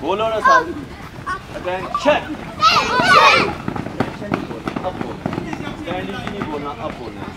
बोलो ना सब अटेंशन अटेंशन नहीं बोलना अब बोलो स्टैंडिंग नहीं बोलना अब बोलना।